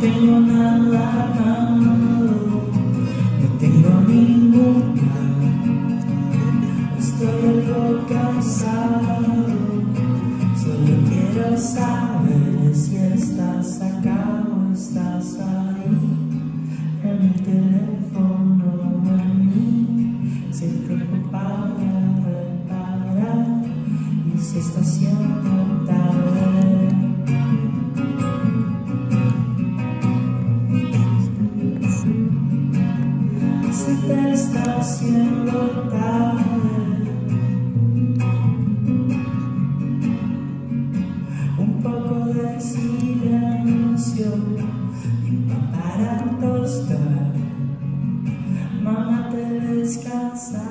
tengo nada malo, no tengo ningún plan. Estoy algo cansado, solo quiero saber si estás acá o estás ahí. En mi teléfono en mí, se preocupa haciendo tarde. Un poco de silencio Y para tostar. Mamá te descansada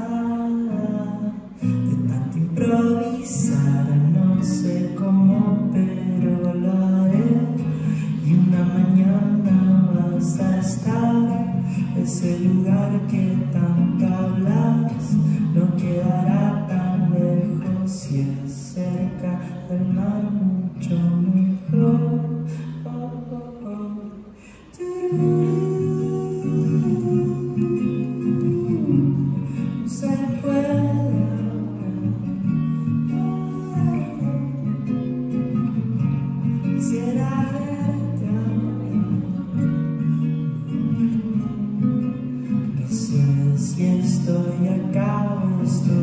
De tanto improvisar No sé cómo pero lo haré. Y una mañana vas a estar Ese lugar que se acerca el mucho muy flor. Oh, oh, oh. Se puede Quisiera verte ahora. Que si estoy acá, estoy.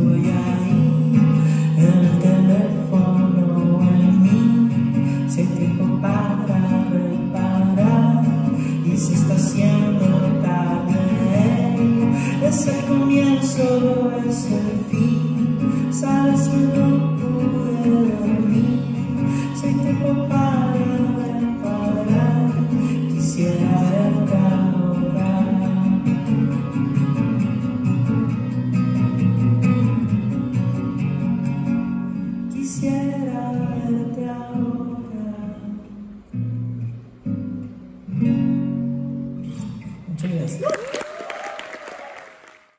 so as I feel silence